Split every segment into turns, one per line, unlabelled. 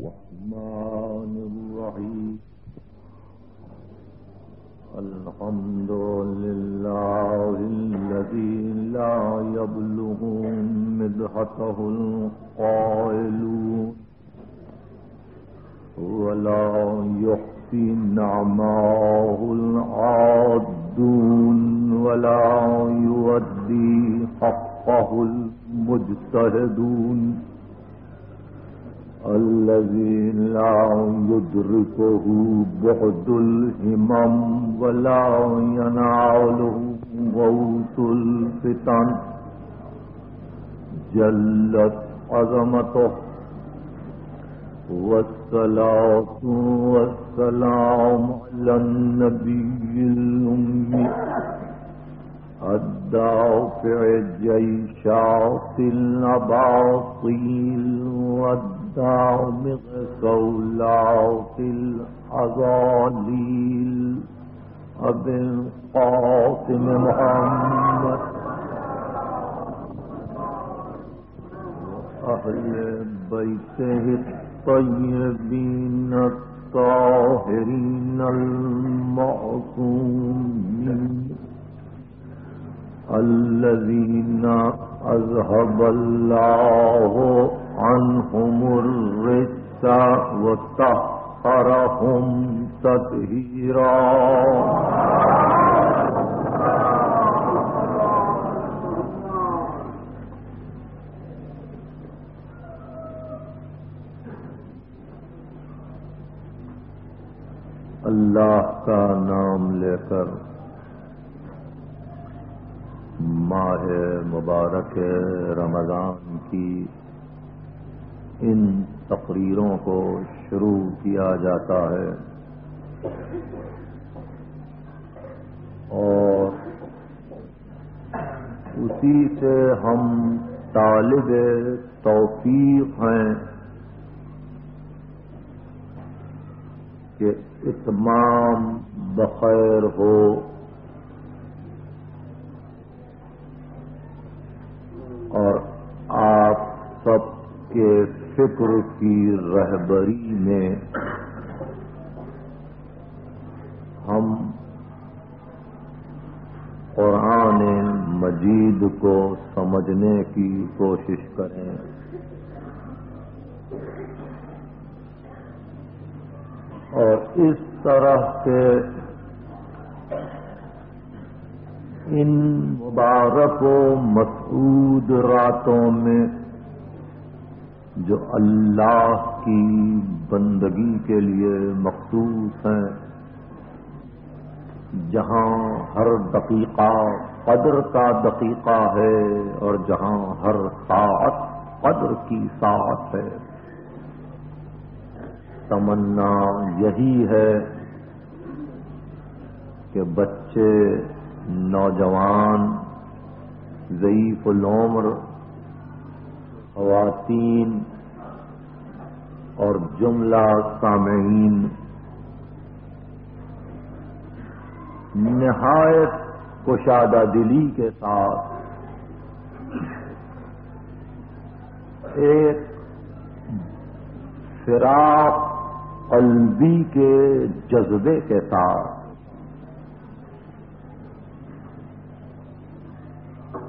الرحمن الرحيم. الحمد لله الذي لا يبلغ مدحته القائلون. ولا يحصي نعماه العادون. ولا يودي حقه المجتهدون. الذي لا يدركه بعد الهمم ولا يناله غوث الفتن. جلت عظمته والصلاة والسلام على النبي الأمي. الدافع جيشات الأباطيل والدافع دامغ سولاق الحظاليل أبي القاسم محمد. وأهل بيته الطيبين الطاهرين المعصومين الذين أذهب الله عنهم الرجس وطهرهم تطهيرا. اللہ کا نام لے کر ماہ مبارک رمضان کی ان تقریروں کو شروع کیا جاتا ہے اور اسی سے ہم طالب توفیق ہیں کہ اتمام بخیر ہو اور آپ سب کے فکر کی رہبری میں ہم قرآن مجید کو سمجھنے کی کوشش کریں۔ اور اس طرح کے ان مبارک و مسعود راتوں میں جو اللہ کی بندگی کے لیے مخصوص ہیں، جہاں ہر دقیقہ قدر کا دقیقہ ہے اور جہاں ہر ساعت قدر کی ساعت ہے۔ تمنا یہی ہے کہ بچے، نوجوان، ضعیف العمر خواتین اور جملہ سامعین۔ نہایت کشادہ دلی کے ساتھ ایک فراق قلبی کے جذبے کے ساتھ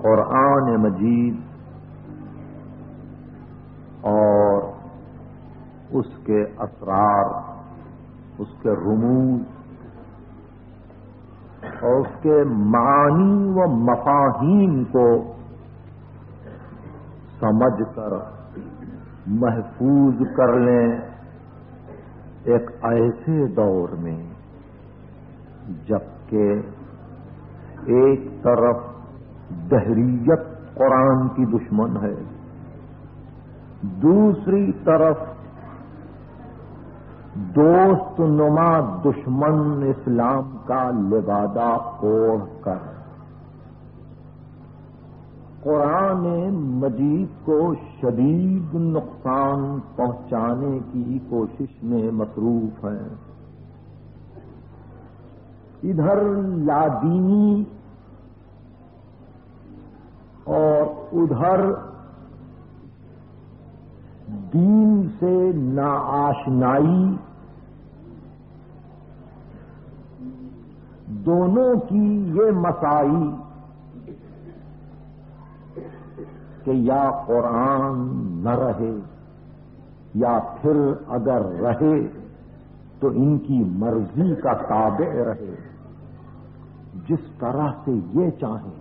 قرآن مجید اور اس کے اسرار، اس کے رموز، اور اس کے معانی و مفاہیم کو سمجھ کر محفوظ کر لیں ایک ایسے دور میں جبکہ ایک طرف دہریت قرآن کی دشمن ہے۔ دوسری طرف
دوست نما دشمن اسلام کا لبادہ اوڑھ کر۔
قرآن مجید کو شدید نقصان پہنچانے کی کوشش میں مصروف ہیں۔
ادھر لادینی اور ادھر دین سے ناآشنائی، دونوں کی یہ مساعی کہ یا قرآن نہ رہے یا پھر اگر رہے تو ان کی مرضی کا تابع رہے۔ جس طرح سے یہ چاہیں،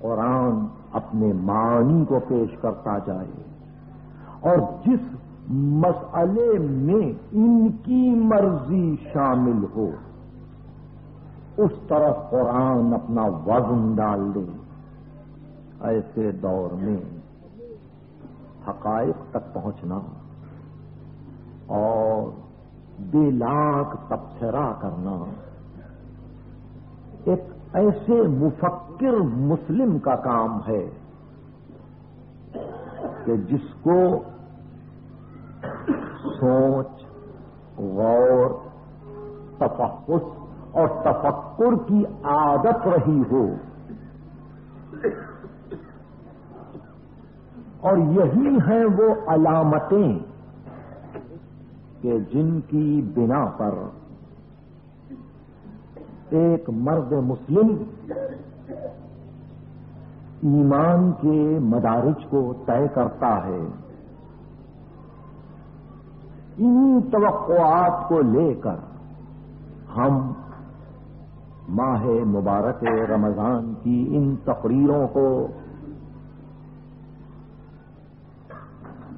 قرآن اپنے معنی کو پیش کرتا جائے۔ اور جس مسئلے میں ان کی مرضی شامل ہو، اس طرف قرآن اپنا وزن ڈال دے۔
ایسے دور میں
حقائق
تک پہنچنا
اور بے لاگ تبصرہ کرنا۔ ایک ایسے مفکر مسلم کا کام ہے کہ جس کو سوچ، غور تفحص اور تفکر کی عادت رہی ہو، اور یہی ہیں وہ علامتیں کہ جن کی بنا پر ایک مرد مسلم ایمان کے مدارج کو طے کرتا ہے۔ انہی توقعات کو لے کر ہم ماہ مبارک رمضان کی ان تقریروں کو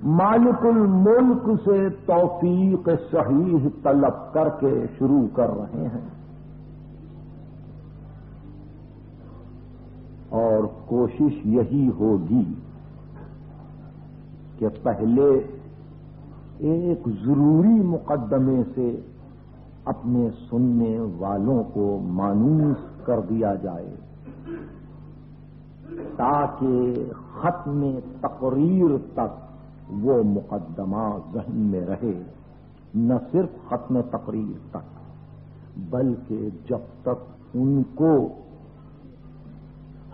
مالک الملک سے توفیق صحیح طلب کر کے شروع کر رہے ہیں۔ اور کوشش یہی ہوگی کہ پہلے ایک ضروری مقدمے سے اپنے سننے والوں کو مانوس کر دیا جائے تاکہ ختم تقریر تک وہ مقدمہ ذہن میں رہے، نہ صرف ختم تقریر تک، بلکہ جب تک ان کو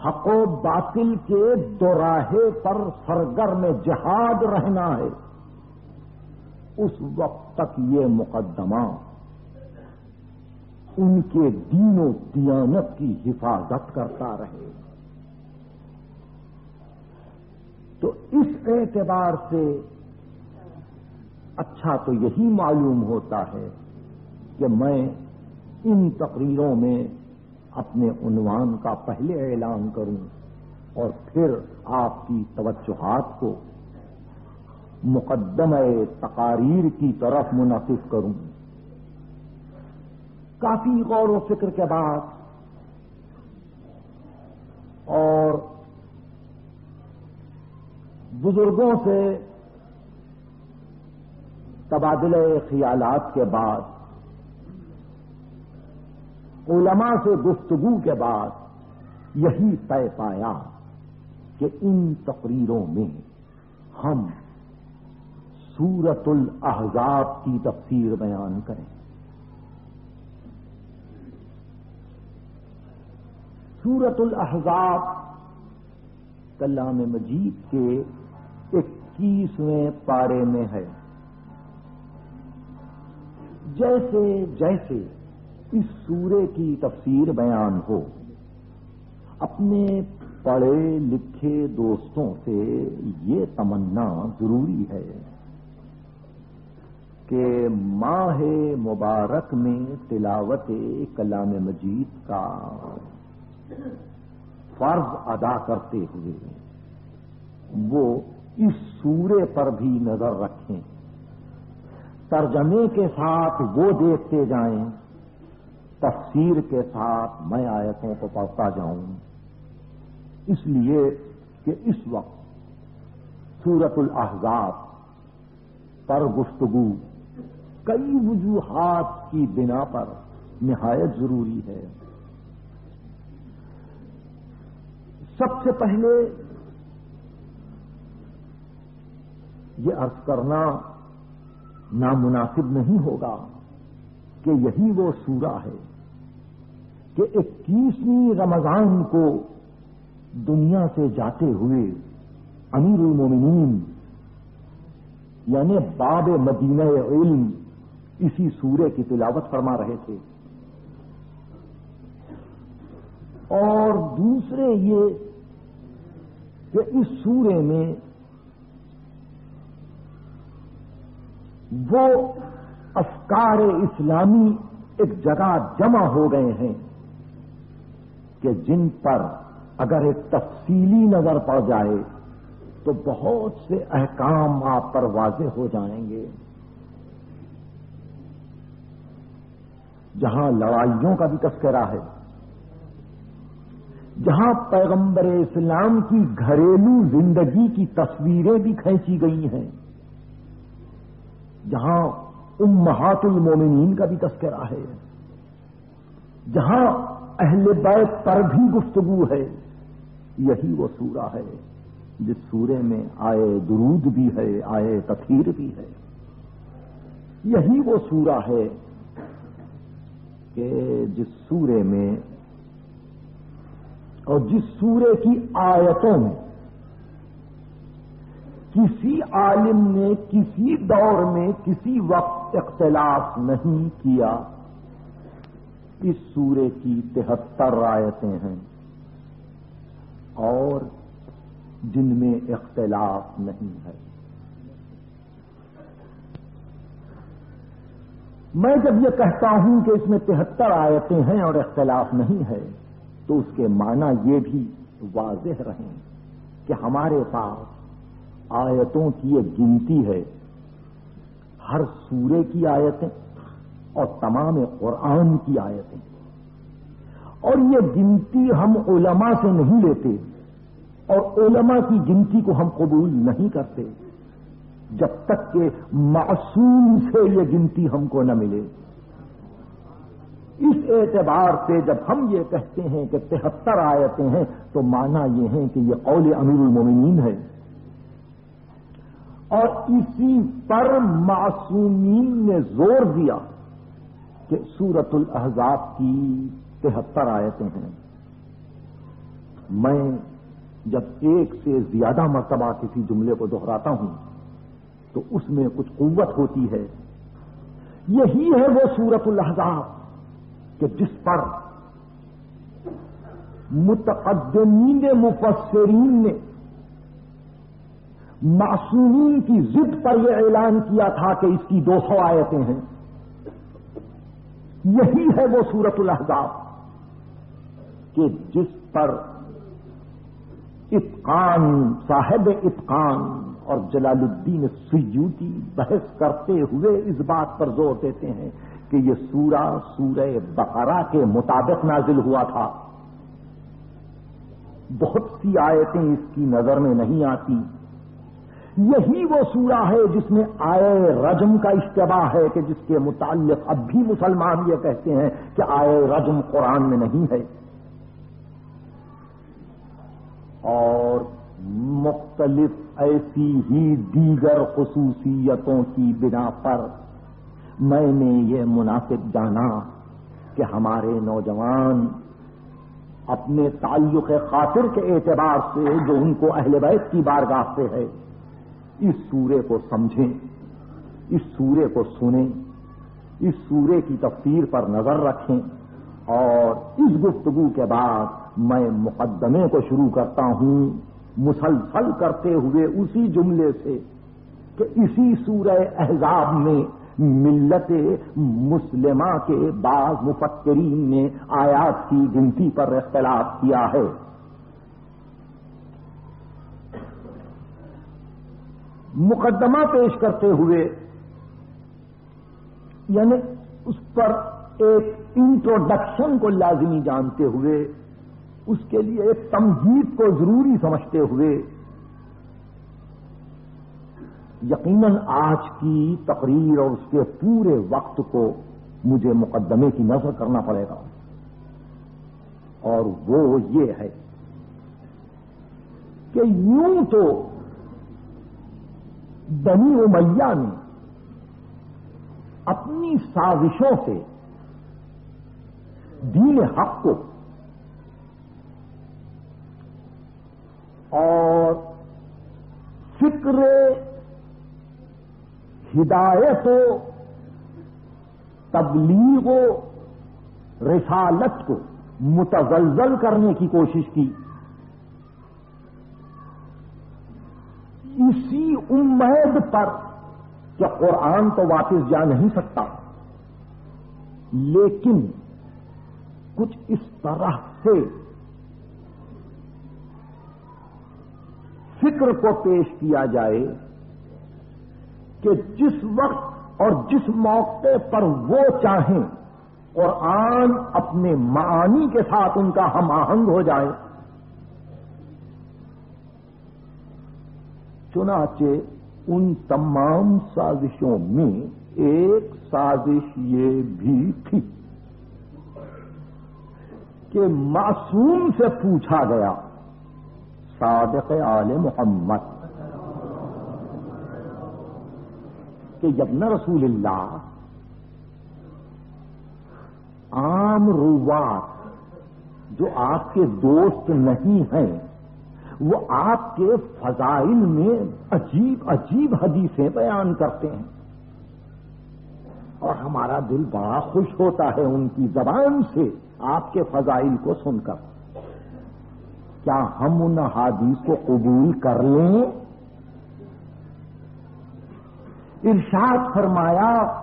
حق و باطل کے دوراہے پر سرگرم جہاد رہنا ہے۔ اس وقت تک یہ مقدمہ ان کے دین و دیانت کی حفاظت کرتا رہے۔ تو اس اعتبار سے اچھا تو یہی معلوم ہوتا ہے کہ میں ان تقریروں میں اپنے عنوان کا پہلے اعلان کروں اور پھر آپ کی توجہات کو مقدمہ تقاریر کی طرف منعطف کروں۔ کافی غور و فکر کے بعد اور بزرگوں سے تبادلہ خیالات کے بعد علماء سے گفتگو کے بعد یہی طے پایا کہ ان تقریروں میں ہم سورت الاحزاب کی تفسیر بیان کریں۔ سورت الاحزاب کلام مجید کے اکیسویں پارے میں ہے۔ جیسے جیسے اس سورے کی تفسیر بیان ہو۔ اپنے پڑھے لکھے دوستوں سے یہ تمنا ضروری ہے کہ ماہ مبارک میں تلاوت کلام مجید کا فرض ادا کرتے ہوئے وہ اس سورے پر بھی نظر رکھیں۔ ترجمے کے ساتھ وہ دیکھتے جائیں تفسیر کے ساتھ میں آیتوں کو پڑھتا جاؤں۔ اس لیے کہ اس وقت سورت الاحزاب پر گفتگو کئی وجوہات کی بنا پر نہایت ضروری ہے۔ سب سے پہلے یہ عرض کرنا نامناسب نہیں ہوگا کہ یہی وہ سورہ ہے۔ کہ اکیسویں رمضان کو دنیا سے جاتے ہوئے امیر المومنین یعنی باب مدینہ علم، اسی سورے کی تلاوت فرما رہے تھے۔ اور دوسرے یہ کہ اس سورے میں وہ افکار اسلامی ایک جگہ جمع ہو گئے ہیں۔ کہ جن پر اگر ایک تفصیلی نظر پڑ جائے تو بہت سے احکام آپ پر واضح ہو جائیں گے۔ جہاں لڑائیوں کا بھی تذکرہ ہے، جہاں پیغمبر اسلام کی گھریلو زندگی کی تصویریں بھی کھینچی گئی ہیں، جہاں امہات المومنین کا بھی تذکرہ ہے، جہاں اہل بیت پر بھی گفتگو ہے۔ یہی وہ سورہ ہے جس سورے میں آیۂ درود بھی ہے، آیۂ تطہیر بھی ہے۔ یہی وہ سورہ ہے کہ جس سورے میں اور جس سورے کی آیتوں میں کسی عالم نے کسی دور میں کسی وقت اختلاف نہیں کیا۔ اس سورے کی تہتر آیتیں ہیں اور جن میں اختلاف نہیں ہے۔ میں جب یہ کہتا ہوں کہ اس میں تہتر آیتیں ہیں اور اختلاف نہیں ہے، تو اس کے معنی یہ بھی واضح رہیں کہ ہمارے پاس آیتوں کی ایک گنتی ہے۔ ہر سورے کی آیتیں اور تمام قرآن کی آیتیں۔ اور یہ گنتی ہم علماء سے نہیں لیتے، اور علماء کی گنتی کو ہم قبول نہیں کرتے، جب تک کہ معصوم سے یہ گنتی ہم کو نہ ملے۔ اس اعتبار سے جب ہم یہ کہتے ہیں کہ تہتر آیتیں ہیں، تو معنی یہ ہے کہ یہ قول امیر المومنین ہے۔ اور اسی پر معصومین نے زور دیا۔ کہ سورت الاحزاب کی تہتر آیتیں ہیں۔ میں جب ایک سے زیادہ مرتبہ کسی جملے کو دہراتا ہوں، تو اس میں کچھ قوت ہوتی ہے۔ یہی ہے وہ سورت الاحزاب کہ جس پر متقدمین مفسرین نے معصومین کی ضد پر یہ اعلان کیا تھا کہ اس کی دو سو آیتیں ہیں۔ یہی ہے وہ سورت الاحزاب کہ جس پر اتقان، صاحب اتقان اور جلال الدین سیوطی بحث کرتے ہوئے اس بات پر زور دیتے ہیں کہ یہ سورہ سورہ بقرہ کے مطابق نازل ہوا تھا۔ بہت سی آیتیں اس کی نظر میں نہیں آتی۔ یہی وہ سورہ ہے جس میں آیۂ رجم کا اشتباہ ہے کہ جس کے متعلق اب بھی مسلمان یہ کہتے ہیں کہ آیۂ رجم قرآن میں نہیں ہے۔ اور مختلف ایسی ہی دیگر خصوصیتوں کی بنا پر میں نے یہ مناسب جانا کہ ہمارے نوجوان اپنے تعلق خاطر کے اعتبار سے جو ان کو اہل بیت کی بارگاہ سے ہے اس سورے کو سمجھیں، اس سورے کو سنیں، اس سورے کی تفسیر پر نظر رکھیں اور اس گفتگو کے بعد میں مقدمے کو شروع کرتا ہوں، مسلسل کرتے ہوئے اسی جملے سے کہ اسی سورہ احزاب میں ملت مسلمہ کے بعض مفکرین نے آیات کی گنتی پر اختلاف کیا ہے۔ مقدمہ پیش کرتے ہوئے یعنی اس پر ایک introduction کو لازمی جانتے ہوئے، اس کے لیے ایک تمہید کو ضروری سمجھتے ہوئے، یقیناً آج کی تقریر اور اس کے پورے وقت کو مجھے مقدمے کی نذر کرنا پڑے گا۔ اور وہ یہ ہے کہ یوں تو بنی امیہ نے اپنی سازشوں سے دین حق کو اور فکر ہدایت و تبلیغ و رسالت کو متزلزل کرنے کی کوشش کی۔ اسی امید پر کہ قرآن تو واپس جا نہیں سکتا۔ لیکن کچھ اس طرح سے فکر کو پیش کیا جائے کہ جس وقت اور جس موقع پر وہ چاہیں، قرآن اپنے معانی کے ساتھ ان کا ہم آہنگ ہو جائے چنانچہ ان تمام سازشوں میں ایک سازش یہ بھی تھی کہ معصوم سے پوچھا گیا، صادق آل محمد، کہ یابن رسول اللہ، عام روات جو آپ کے دوست نہیں ہیں وہ آپ کے فضائل میں عجیب عجیب حدیثیں بیان کرتے ہیں۔ اور ہمارا دل بڑا خوش ہوتا ہے ان کی زبان سے آپ کے فضائل کو سن کر۔ کیا ہم ان احادیث کو قبول کر لیں؟ ارشاد فرمایا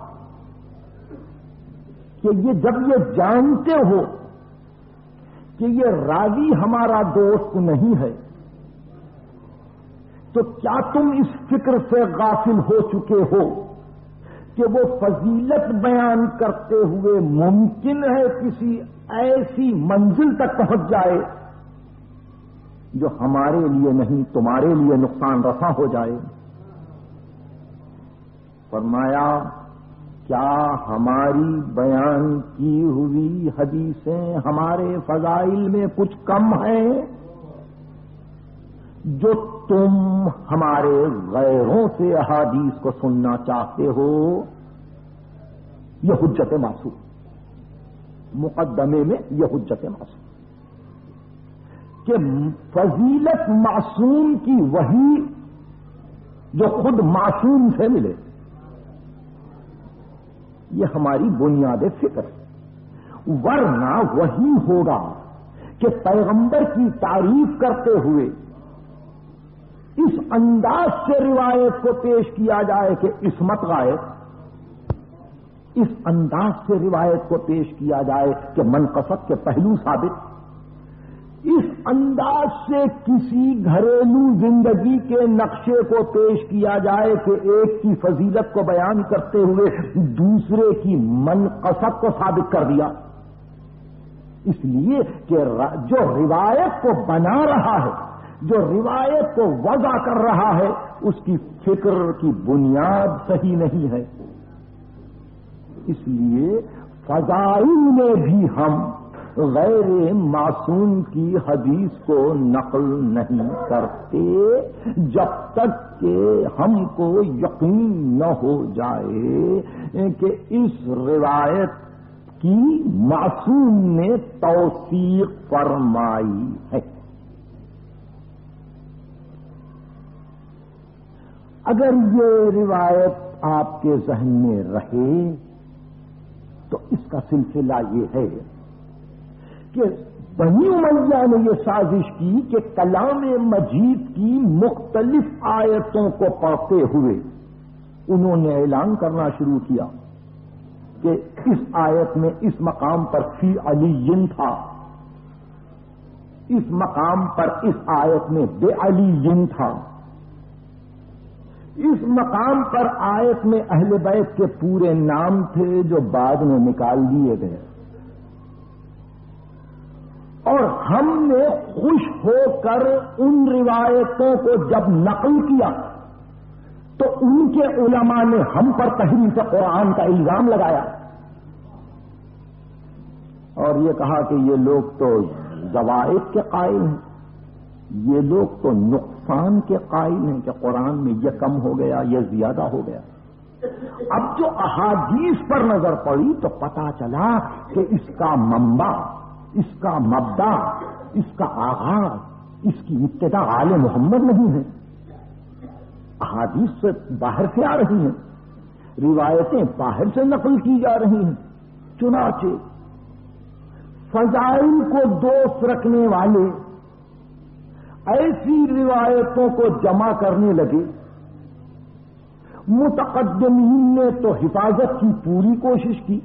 کہ یہ جب یہ جانتے ہو کہ یہ راوی ہمارا دوست نہیں ہے تو کیا تم اس فکر سے غافل ہو چکے ہو کہ وہ فضیلت بیان کرتے ہوئے ممکن ہے کسی ایسی منزل تک پہنچ جائے جو ہمارے لیے نہیں، تمہارے لیے نقصان رساں ہو جائے؟ فرمایا، کیا ہماری بیان کی ہوئی حدیثیں ہمارے فضائل میں کچھ کم ہیں؟ جو تم ہمارے غیروں سے احادیث کو سننا چاہتے ہو؟ یہ حجت معصوم۔ مقدمے میں یہ حجت معصوم۔ کہ فضیلت معصوم کی وہی جو خود معصوم سے ملے۔ یہ ہماری بنیاد فکر ورنہ وہی ہوگا کہ پیغمبر کی تعریف کرتے ہوئے اس انداز سے روایت کو پیش کیا جائے کہ عصمت غائب، اس انداز سے روایت کو پیش کیا جائے کہ منقصت کے پہلو ثابت، اس انداز سے کسی گھریلو زندگی کے نقشے کو پیش کیا جائے کہ ایک کی فضیلت کو بیان کرتے ہوئے دوسرے کی منقصت کو ثابت کر دیا۔ اس لیے کہ جو روایت کو بنا رہا ہے جو روایت کو وضع کر رہا ہے، اس کی فکر کی بنیاد صحیح نہیں ہے۔ اس لیے فضائل میں بھی ہم غیر معصوم کی حدیث کو نقل نہیں کرتے جب تک کہ ہم کو یقین نہ ہو جائے کہ اس روایت کی معصوم نے توثیق فرمائی ہے۔ اگر یہ روایت آپ کے ذہن میں رہے تو اس کا سلسلہ یہ ہے کہ بنی امیہ نے یہ سازش کی کہ کلام مجید کی مختلف آیتوں کو پڑھتے ہوئے انہوں نے اعلان کرنا شروع کیا کہ اس آیت میں اس مقام پر فی علی تھا، اس مقام پر اس آیت میں بے علی تھا۔ اس مقام پر آیت میں اہل بیت کے پورے نام تھے جو بعد میں نکال دیے گئے۔ اور ہم نے خوش ہو کر ان روایتوں کو جب نقل کیا، تو ان کے علماء نے ہم پر تحریفِ قرآن کا الزام لگایا۔ اور یہ کہا کہ یہ لوگ تو زوائد کے قائل ہیں۔ یہ لوگ تو نقصان کے قائل ہیں کہ قرآن میں یہ کم ہو گیا، یہ زیادہ ہو گیا۔ اب جو احادیث پر نظر پڑی تو پتا چلا کہ اس کا منبع، اس کا مبدا، اس کا آغاز، اس کی ابتدا آل محمد نہیں ہے۔ احادیث سے باہر سے آ رہی ہیں، روایتیں باہر سے نقل کی جا رہی ہیں۔ چنانچہ فضائل کو دوست رکھنے والے ایسی روایتوں کو جمع کرنے لگے۔ متقدمین نے تو حفاظت کی پوری کوشش کی۔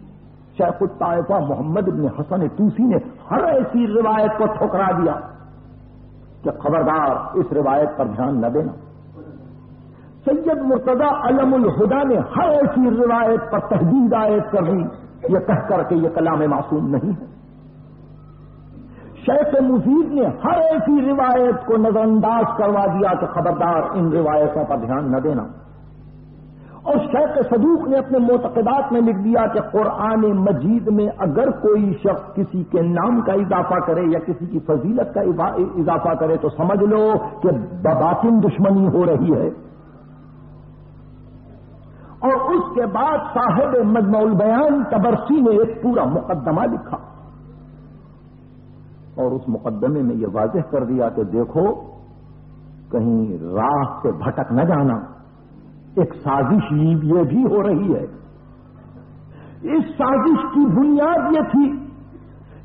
شیخ الطائفہ محمد بن حسن طوسی نے ہر ایسی روایت کو ٹھکرا دیا کہ خبردار اس روایت پر دھیان نہ دینا۔ سید مرتضی علم الہدیٰ نے ہر ایسی روایت پر تحدید عائد کر دی۔ یہ کہہ کر کہ یہ کلام معصوم نہیں ہے۔ شیخ مفید نے ہر ایسی روایت کو نظر انداز کروا دیا کہ خبردار ان روایتوں پر دھیان نہ دینا۔ اور شیخ صدوق نے اپنے معتقدات میں لکھ دیا کہ قرآن مجید میں اگر کوئی شخص کسی کے نام کا اضافہ کرے یا کسی کی فضیلت کا اضافہ کرے تو سمجھ لو کہ بباطن دشمنی ہو رہی ہے۔ اور اس کے بعد صاحب مجمع البیان طبرسی نے ایک پورا مقدمہ لکھا۔ اور اس مقدمے میں یہ واضح کر دیا کہ دیکھو، کہیں راہ سے بھٹک نہ جانا۔ ایک سازش یہ بھی ہو رہی ہے۔ اس سازش کی بنیاد یہ تھی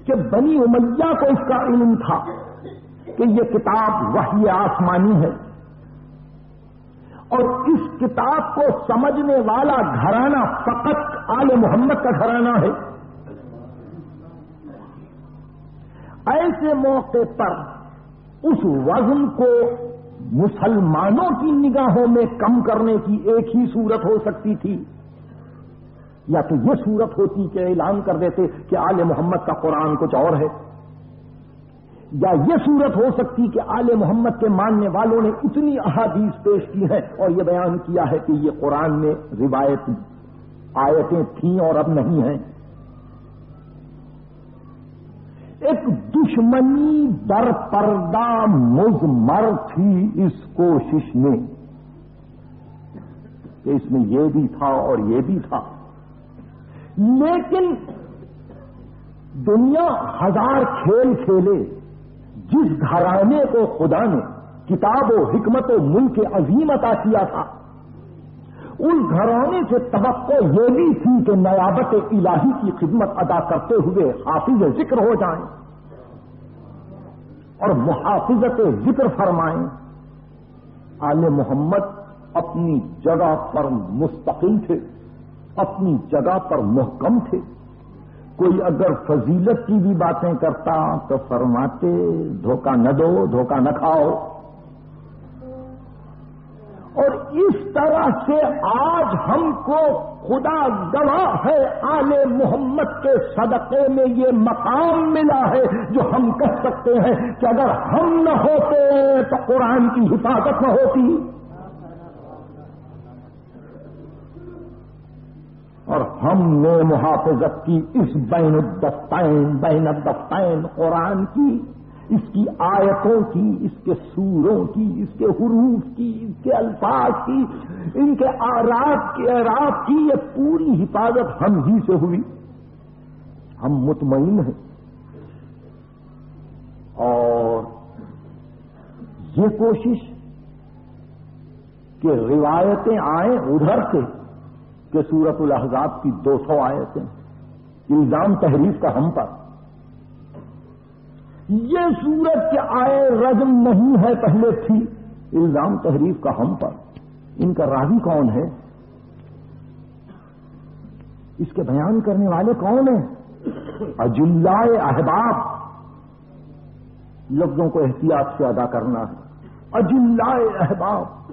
کہ بنی امیہ کو اس کا علم تھا کہ یہ کتاب وحی آسمانی ہے۔ اور اس کتاب کو سمجھنے والا گھرانہ فقط آل محمد کا گھرانہ ہے۔ ایسے موقع پر اس وزن کو مسلمانوں کی نگاہوں میں کم کرنے کی ایک ہی صورت ہو سکتی تھی۔ یا تو یہ صورت ہوتی کہ اعلان کر دیتے کہ آل محمد کا قرآن کچھ اور ہے۔ یا یہ صورت ہو سکتی کہ آل محمد کے ماننے والوں نے اتنی احادیث پیش کی ہے اور یہ بیان کیا ہے کہ یہ قرآن میں روایتی آیتیں تھیں اور اب نہیں ہیں۔ ایک دشمنی در پردہ مضمر تھی اس کوشش میں کہ اس میں یہ بھی تھا اور یہ بھی تھا۔ لیکن دنیا ہزار کھیل کھیلے، جس گھرانے کو خدا نے کتاب و حکمت و ملک عظیم عطا کیا تھا ان گھرانے سے توقع یہ بھی تھی کہ نیابت الہی کی خدمت ادا کرتے ہوئے حافظ ذکر ہو جائیں اور محافظت ذکر فرمائیں۔ آل محمد اپنی جگہ پر مستقل تھے، اپنی جگہ پر محکم تھے۔ کوئی اگر فضیلت کی بھی باتیں کرتا تو فرماتے، دھوکہ نہ دو، دھوکہ نہ کھاؤ۔ اور اس طرح سے آج ہم کو خدا گواہ ہے آل محمد کے صدقے میں یہ مقام ملا ہے جو ہم کہہ سکتے ہیں کہ اگر ہم نہ ہوتے تو قرآن کی حفاظت نہ ہوتی۔ اور ہم نے محافظت کی اس بین الدفتین بین الدفتین قرآن کی۔ اس کی آیتوں کی، اس کے سوروں کی، اس کے حروف کی، اس کے الفاظ کی، ان کے آرات کے اعراب کی، یہ پوری حفاظت ہم ہی سے ہوئی۔ ہم مطمئن ہیں۔ اور یہ کوشش کہ روایتیں آئیں ادھر سے کہ سورۃ الاحزاب کی دو سو آیتیں، الزام تحریف کا ہم پر۔ یہ صورت کہ آیۂ رجم نہیں ہے پہلے تھی، الزام تحریف کا ہم پر۔ ان کا راوی کون ہے؟ اس کے بیان کرنے والے کون ہیں؟ اجلائے اصحاب۔ لفظوں کو احتیاط سے ادا کرنا ہے۔ اجلائے اصحاب۔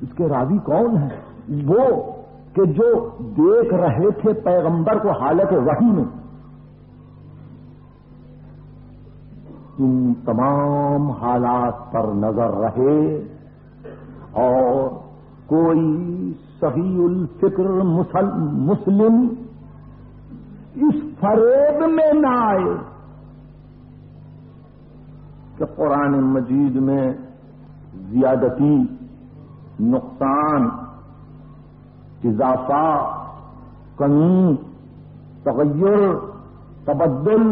اس کے راوی کون ہیں؟ وہ کہ جو دیکھ رہے تھے پیغمبر کو حالت وحی میں۔ ان تمام حالات پر نظر رہے اور کوئی صحیح الفکر مسلم اس فریب میں نہ آئے کہ قرآن مجید میں زیادتی، نقصان، اضافہ، کمی، تغیر، تبدل،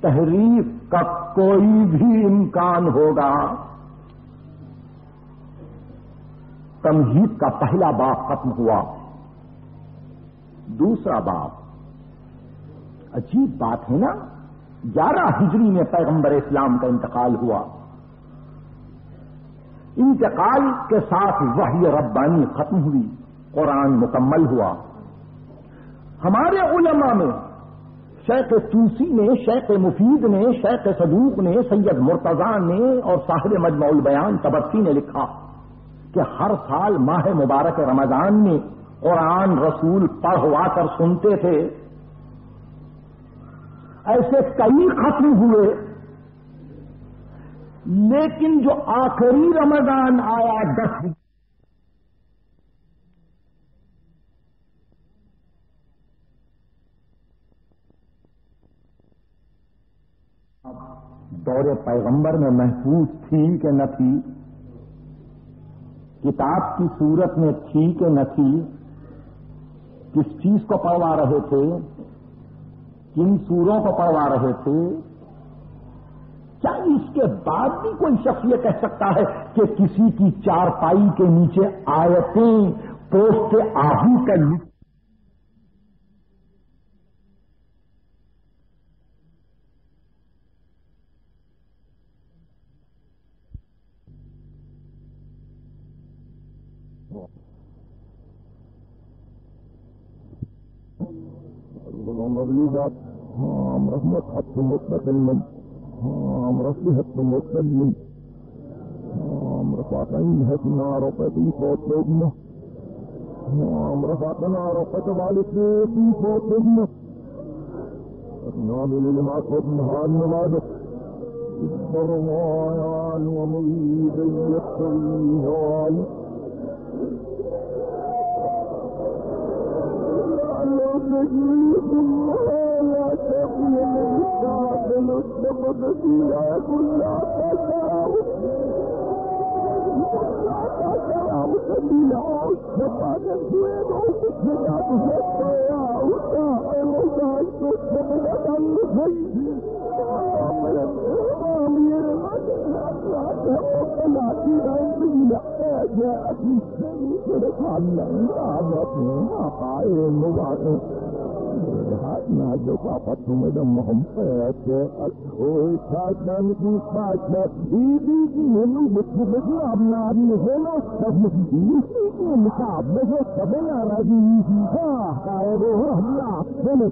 تحریف کا کوئی بھی امکان ہوگا۔ تمہید کا پہلا باپ ختم ہوا۔ دوسرا باپ۔ عجیب بات ہے نا؟ گیارہ ہجری میں پیغمبر اسلام کا انتقال ہوا۔ انتقال کے ساتھ وحی ربانی ختم ہوئی، قرآن مکمل ہوا۔ ہمارے علماء میں شیخ طوسی نے، شیخ مفید نے، شیخ صدوق نے، سید مرتضی نے اور صاحب مجمع البیان طبرسی نے لکھا کہ ہر سال ماہ مبارک رمضان میں قرآن رسول پڑھوا کر سنتے تھے۔ ایسے کئی ختم ہوئے۔ لیکن جو آخری رمضان آیا، دس دور پیغمبر میں محفوظ تھی کہ نہ تھی؟ کتاب کی صورت میں تھی کہ نہ تھی؟ کس چیز کو پڑھوا رہے تھے؟ کن سوروں کو پڑھوا رہے تھے؟ کیا اس کے بعد بھی کوئی شخص یہ کہہ سکتا ہے کہ کسی کی چارپائی کے نیچے آیتیں، پوست آہو کا فإنها عرفت فوتنا نعم رفعتنا عرفت والدتي فوتنا نعمل لما صدنا النماذج الضرواء عن ومريد يقتليه عن تجليد الله لا تقل من الساعة لتبدت لا كل عفاك Mira, me paga el suelo, me da tu gesto de auto, el rosario, me da la sangre, ay, hombre, a mi hermana, la plata, la la tira, en mi vida, ella, aquí, se me hizo de calma, mi padre, mi papá, el rosario, هم رفعت عينها في النار وقتي فوت لبنة هم رفعت نار وقتب على في فوت لبنة نعمل لما كنا هان نمادك اصبر وعيان ومريد يقتل تجريب الله لا تقي الإسلام السبب فيها كل تساوي سبيل عوش فقد الزوين وفتنا تفتى يا وسائل وسائل تسبب لدن خير عمل الإمام يرمد لا تقبل عتيرا بلا جاءت السبيل تعلم عبرتها قائم وبعدين هاتنا جفافتهم دمهم فاتح ويساعدنا مثل ساعدنا ايدي جيهم وبتبقى عبنا عبنا هنا يسيقنا مصعب بس تبنا راجي ها قاعدوا رهنا عبنا هذه بعض مثل بعض المعصى هين تشبع الذين عبيد من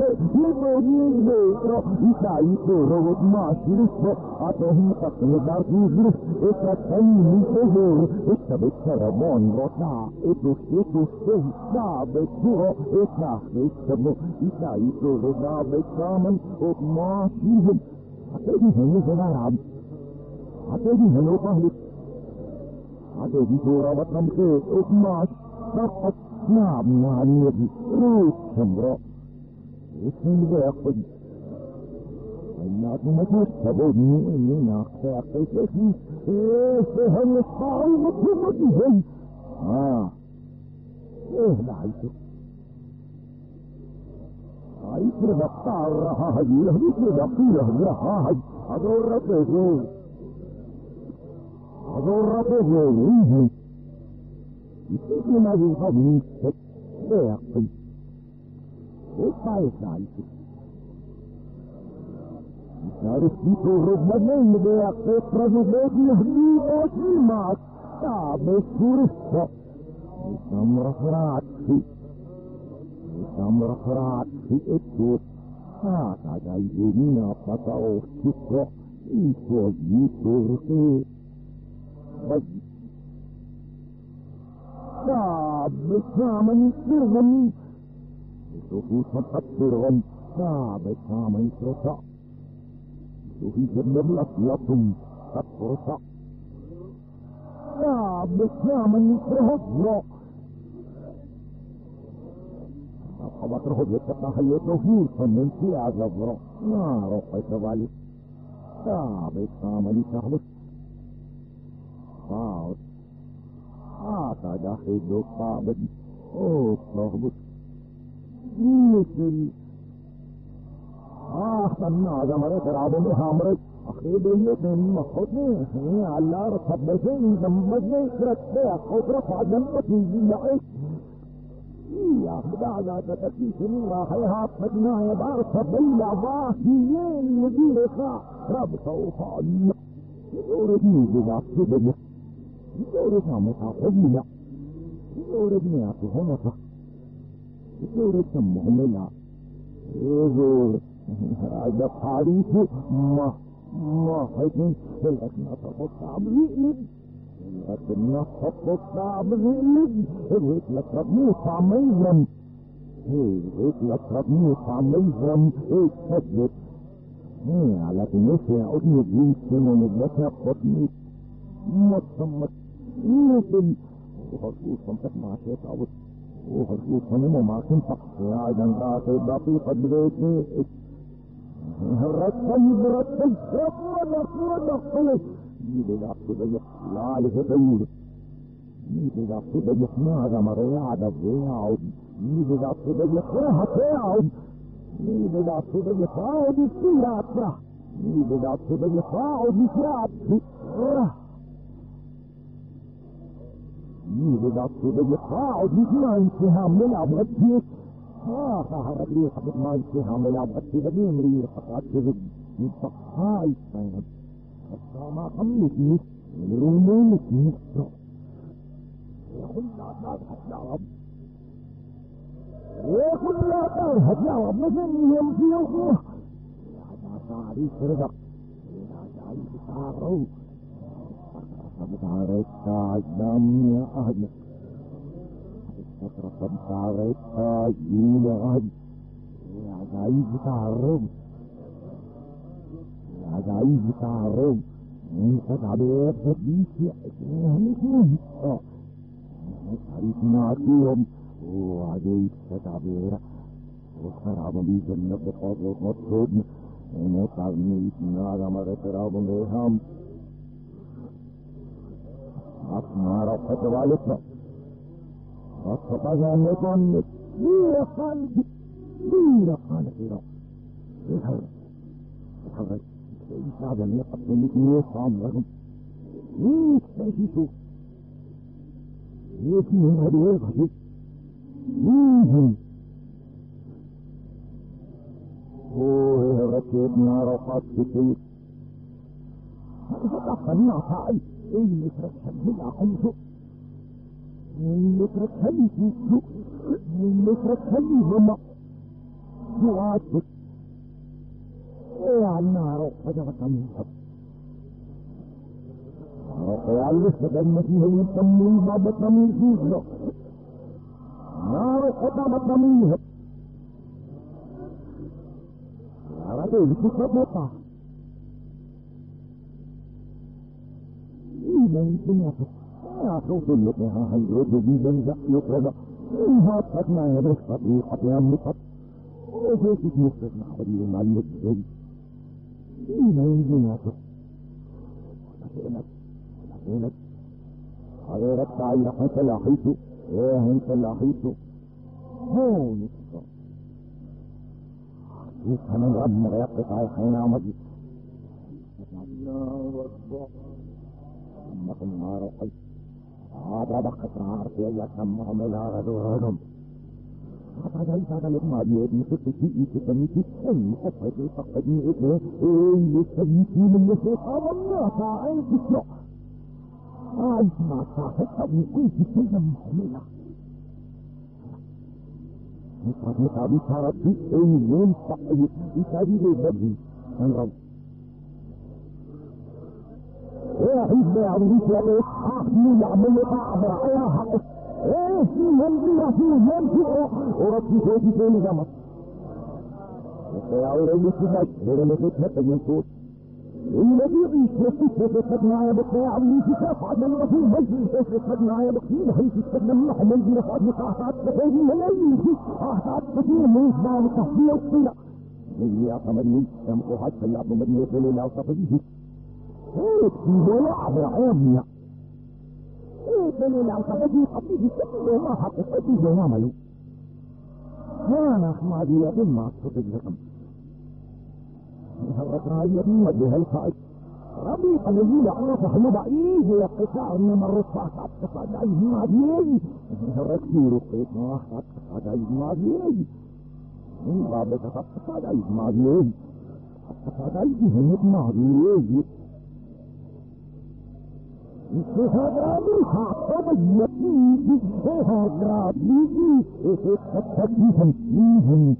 هين هي بعدنا تهبط محوش فرع هذا يعمل من يعمل هذا رجل رحم الله يبني بيتر يسعي روت ما شرف أتهم تقدر يزرف إتتني تهور إتبت سربون رطع إتوش إتوش صعب الصورة اسمع يكتبوا يسعي صعب الثامن وما فيهم هتلاقي هنو زمان عبد هتلاقي هنو طهلك هتلاقي صورة بطنم خيط وما شرقت نعم مع النبي روح سمراء اسم الباقي الناس ما تشتبوني اني ناقصة قيسي إيه فهم الصعوبة كما آه إيه لعيته عيش بقطع الرهاج يهديك بقيله الرهاج هذول ربه هذول ربه يجي يسيبني ما يفضني باقي і палить далі. Російського громадянина це правоводні гніва знімати. Та безкуриство. І там рахрачі. І там рахрачі і е, тут. А та й війна покалов чисто. І свої турки. Та, без самим сирваність. صدقت سرغن صعب سرطع يسوفي سرغن لطلتم قد فرصع صعب سرغن خبط رهد يتقى حيوته فيه فمن في عزبرا ما رقيت ذلك صعب سامن سرغن صعب. حيد صعب أوه لخبط مثل احسن عظم ريت العظم حمرت أخي بيت من خطني هي على بسين دمجني كرت خطرة عدم تيجي لعيش يا خدعنا تتكيس راح يهاطنا يا بارصة بيلا ضاحيين يدير خا رب صوفان يورثني بذات بدني يورثنا متعقبنا يورثني أعطيهم صح يورث سمهم لا يزور هذا حديث ما ما هيكون لكن أتفقع بذئلب لكن أتفقع بذئلب هيك لك ربني طعميهم هيك لك ربني طعميهم هيك تثبت هي لكن نسي أدني جيس من النسي قطني مصمت يمكن وخصوصا تسمع شيء تعبط وخصوصا ما تنفق يا جن راسي دقيقة بديتني رتب رتب رتب رتب رتب يدي دقيقة بيح لا عليه بيود يدي دقيقة بيح ماذا مريع دبيع يدي دقيقة بيح راح تعود يدي دقيقة بيح عود يصير أفرح يدي دقيقة بيح عود يصير أفرح يجي دكتور بيقاعد ما انتهى من ابغتي ها ها ربي حبت ما انتهى من ابغتي بدي مري حقات كذب متقاي سيد السما قمتني رومونتني يقول لا تذهب يا رب. يقول لا تذهب يا رب. مثل يوم في يوم هذا تعريف رزق هذا تعريف تعرف تعرف تعلم يا أهل فترة تعرف تعجيل أهل يا عايز تعرف يا عايز تعرف انت تعبير تديك يعني آه تعريف معكيهم وعديك تعبير وخراب بيجنب بقاطع مطلوب ومتعبني على مرة راب بهم والدنا أصبح نظن دير قلبي دير قلبي رب الحرب الحرب هذا اللي قد لك عمرهم ليش تنشيشوا ليش من هذا يغفل ليهم اوه ركبنا رفعت كتير فتحنا صعيد اللي تركب لنا عنده اللي تركب لي فيه اللي تركب لي هما جواتك يا النار فجرت منها يا لسه دم فيه يسمي باب تميل فيه نار قدام تميل يا رجل ممكن يصف يعطوه لقها هيرد جيدا يقرب إنها تتنا يدرس طريقة يملكت وفي تتمسك نحبري المعلق جي إيما يمكن يصف ونسينك ونسينك غيرت تعيرك انت لاحيته إيه انت لاحيته هو نسكا يفهم رب مريقك على حين عمدي الله أكبر ليس هذا لما بيد مثل شيء يتسميك أي أفضل يفقدني إيه إيه يسميك من والله تعين تسلع عايز مع صاحب أبو كنت سلم محملة في أي يوم صحيح يتعبي لي يا عمريك يا بيت حاكمي يعمل بعض يا حق إيه فيهم بلا فيهم فيه وربي فيكي فين جمع يا عوري سمعت غير اللي تتمتع من صوت الذي يستفيد يستفيد معايا بقى يا عمري في كافة من رسول يستفيد معايا بقى حيث يستفيد من محمد بن فؤاد مقاطعات بقيد من اي شيء قاطعات كثير من يسمع التحفية والطيلة يا قمري يا مقوحات فلا ابن مدينة ليلة وصفيه هيك في ولع بعيننا الدليل على قضية قضية كله ما قضية ما عملوا ما دي يقول ما تصدق لكم هالرقراية مودي هالخائف ربي قليل عرفه لضعيف يقطع من الرصاص اتصاد عيد ما دي ركير قيت ما اتصاد عيد ما دي من بابك اتصاد عيد ما دي اتصاد عيد ما هذا بالحق باليقين هذا بيجي تكتيهم فيهم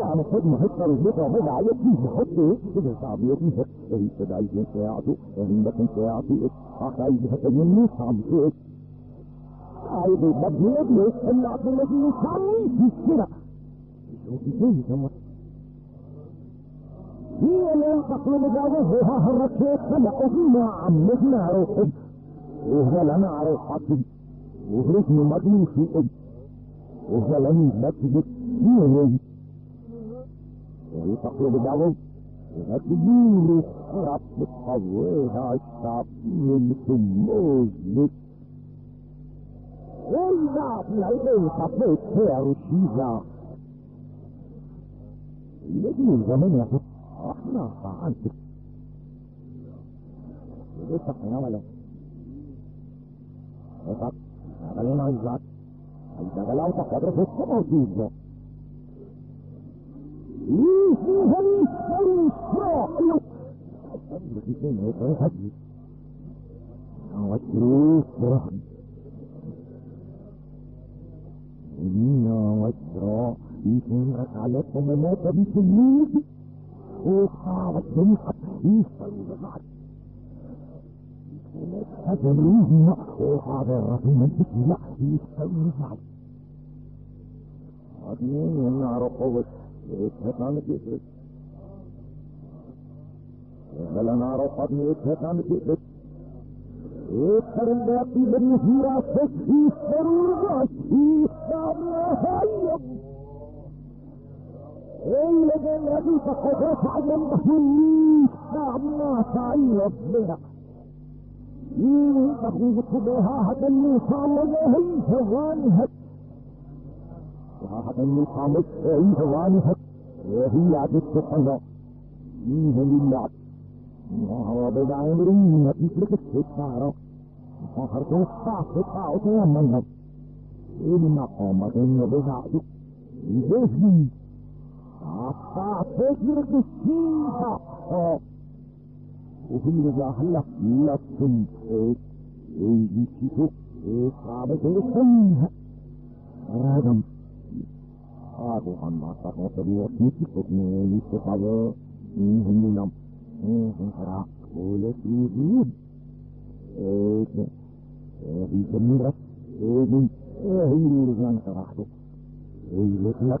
يعني خدمة هكذا رجلك ومدى عيتي بحط إيه كده صعبيتي هك إيه كده عايزين ساعته عندك ساعتي اخ عايز هتجني صعبتي عايز بدي ابني اللي عبد الله يسوي في كده شو في كده هي اللي تقلب جوزها هركيت خلقه نعم مثل روحي وهو لنا روحتي وهرسني مدلو شيء وهو لن يبكي هي وهي تقلب جوز وتجيله رب تقويها الشعبين تموز وإذا بلعبه تقلب خير الشيزة يجي زمن يحط إحنا فعنتك ليس حين ولو وقت غلين عزات غلاو تقدر في السماء تيجو إيه فيها الإسراء بخيسين هيك يمكن عليكم الموت بسنين وصارت جميعا يستوي بعد هذا بسم يستوي بعد هذه النار قوة اتهتان كيفت هل نار قد اتهتان كيفت يسترن باقي بني فيراسك يسترن بعد يسترن الذي فقد رفع من بحيث ما تعيط بها ينبغي بها هذا الموسى وهي هوانها وهذا الموسى مستعي هوانها وهي عدد الصلاة منه لله. وهو بدع امرين تفلك الستارة وخرج الصعب تقاعد ومنها إن قامت بدعته cinta oh وفي جاهلة لكن إيه صعبة السنة رادم هذا عن تقوى تبوى كيكي كتني يستقبى إيه هنينام إيه هنحرا ولا سيوجود إيه إيه يسميرك إيه إيه يرزان كراحته إيه لك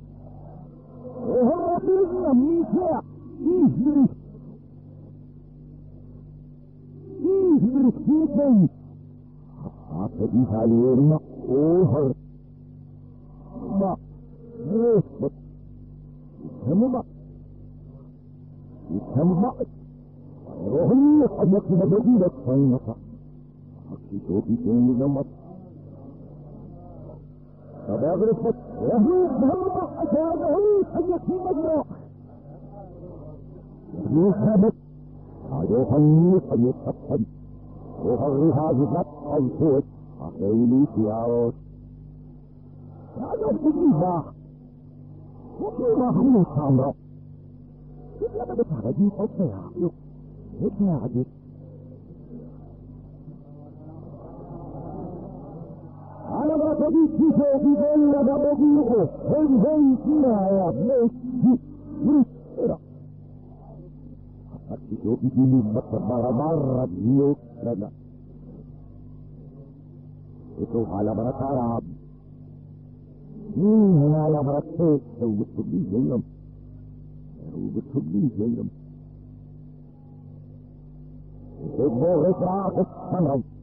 لنا itu ala barat Arab. Ini ala barat Tek, tahu betul ni jengam. Tahu betul ni jengam. Tek boleh terakhir sanam. Oh ini betul surah barat banyak. Haji hentai. Isbrat tekoni, isbrat. Isbrat tekoni, isbrat. Ini hidup. بعد كل هذا صاحب لنا هيك هذا بالطريق اللي الروح ما في هنا يخليه صاحب موت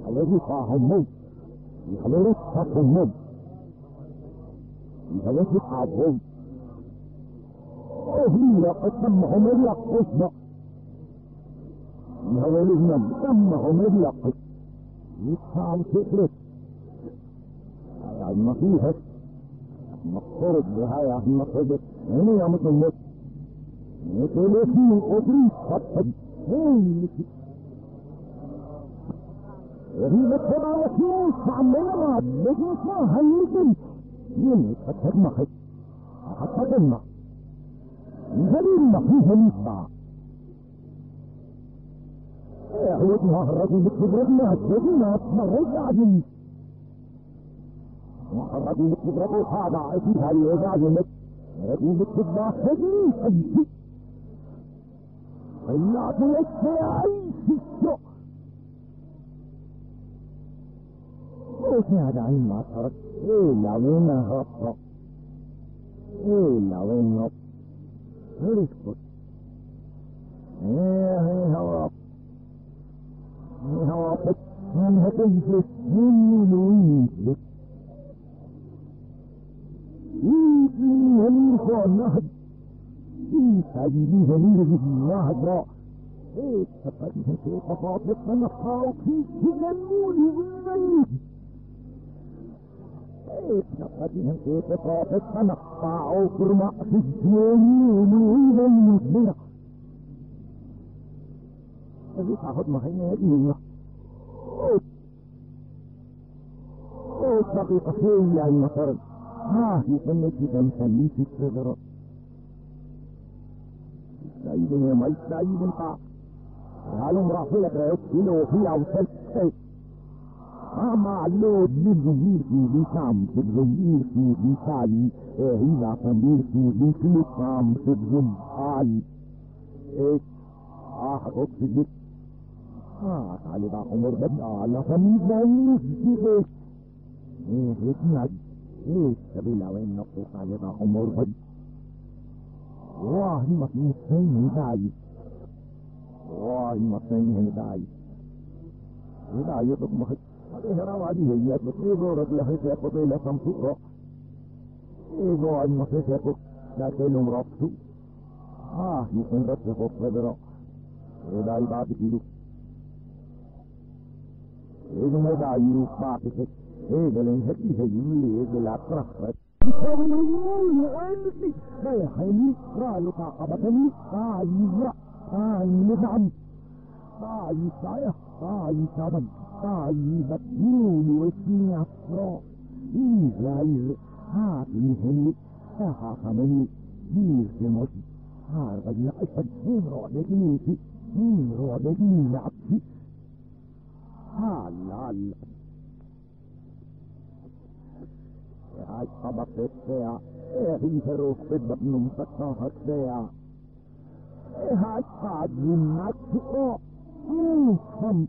يخليه صاحب موت يخليه صاحب موت أهلي قسمهم يقصنا يخليه نم قسمهم يقص يتعب تخلص يعني ما فيها مقصود بهاي مقصود هنا يا مطلوب ثلاثين قدري خطب. هاي وهي مطلوبة وكيل تعمل ما؟ بيجي اسمها هنيتن يلي خطب ما خط خطب ما. دليل ما فيه نسبة يا حياتنا الرجل بتبرد ما تبرد ما تبرد عجيب وخرجوا بتبرد هذا في هاي العجيب رجل بتبرد هذه طلعت الاشياء في السوق وسعد عن ما ترك إلا وين هرب إلا وين هرب رزقك إيه هرب هرب من هتنفس من وينفس يمكن يمير النهج هذه جميلة جدا واحد رائع إيه تفكرها في تفاصيل النخاوك في بالميت إيه تفكرها في في الجنون بالمدبرة هذه تاخد معي هدية إيه دقيقة فين يعني مثلا ها يسمى كده مسميه في الصدر سيدنا ما يستعيد القاع. قالوا مرافلة يكيلو في أو في لسام في الغير في لسالي إذا في لسام في الغير إيه آه أكسجت آه تعالي بقى عمر بدأ على بأنه في إيه إيه إيه سبيل وين نقص على بقى عمر بدأ والله ما في سين هداية والله ما سين هداية هداية تطمخ هذه روادي هي دورك لها سيقضي لكم سؤرة إيه قوعد ما سيقضي لا تلوم ربطو آه يكون ربط فوق فدرا هداية بعد كيلو إيه هداية بعد كيلو إيه قلن هدي هدي اللي إيه قلع ترخرت لا يحيني رأي عقبتني رأي زرع رأي نزعم رأي Ai, wat nieuw is niet afro. Israël, haar in hem, haar hem, hier hem ook. Haar wat ja, ik heb hem rood, ik niet, hem rood, ik niet, Halal. Hij kabat het zeer, hij heeft er ook met dat noemt dat nog het zeer. Hij gaat die nacht op, nu komt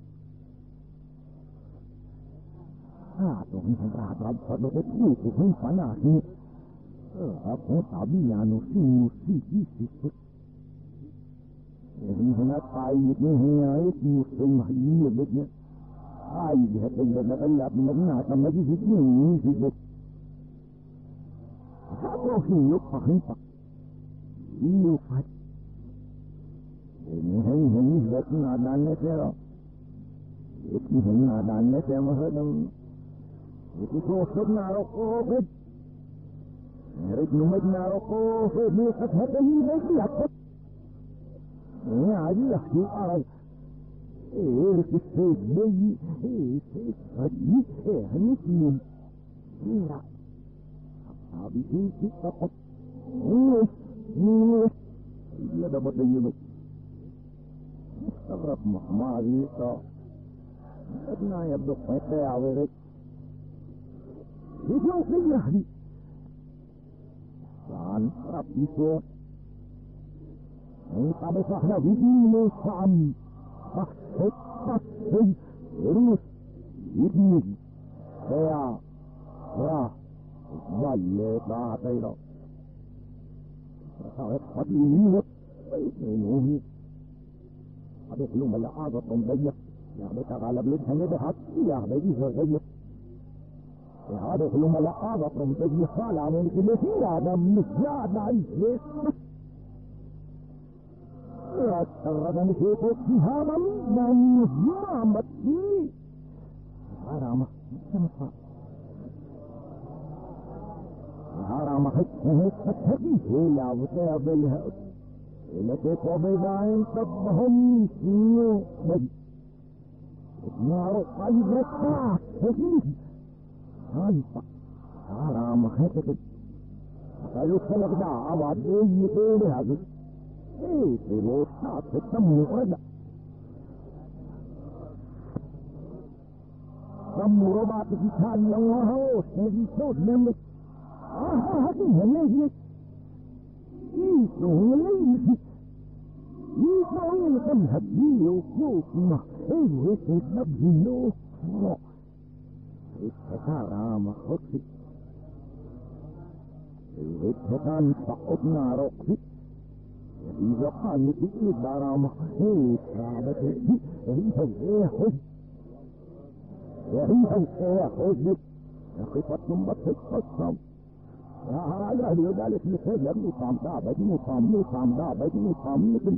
าตองนี้ราบรับพอดกลูกของฝันอาหิเออของสามียานุสิมุสิยี่สิบเห็นหน้าตายอีกนี่เฮียอีกมุสลิมฮีเบ็ดเนี้ยตายเบ็ดเป็นแบบนั้นแบบนั้นหน้าทำไมที่สิบนี่สิบเบ็ดถ้วเราหิวพันปักหิวพัดเห็นเห็นเห็นเบ็ดหน้าดันเล้เสียรอเห็นหน้าดันเลยเสียมาเฮ้ย Ik moet nog terug naar Rokovic. Maar ik noem het naar Rokovic. Nu gaat het er niet weg. Ja, die lacht je al. Eerlijk is het mee. Is het wat niet erg niet meer. Ja. Heb je geen kip op? Nee, nee. Ja, dat moet je met. Ik heb het maar niet zo. Ik heb het niet zo. Ik heb het niet zo. عورك يشوف يهدي عن ربي صوت. أنت بصحنا في دين صعم بحثت بحثت روس يبني يا. يا ظل تعطينا قد يميت ويؤمنوه قد يخلوم الأعضة ضيق يا بتغلب للحنة بحق يا بيجي غير. هذا كلهم لقاضة تجي خالع من كل شيء هذا مزاد عيش يا ترى مشيت فيها من من يوم بتي حرام سمسا حرام حكمه حكمه لا بتاع بالها إلا تقوى بعين طبهم يسيو بي نار قيد ركاك هانتا حرام. حكمه قالوا خلق دا عباد إيه يقول هذا إيه في الوسط في الدم ورد دم ربع في ثانية وهو سيدي صوت منك آه هذه اللي إيه هو اللي يسوي لكم هديه وكوكما إيه هيك نبذي فقطنا رقصي إذا قال في الدرام هي صعبة هي هي خذ هي هي خذ خفة بس القصة يا هذا هذا ذلك مثل يبني طعم دا بدي طعم طعم دا بدي طعم مثل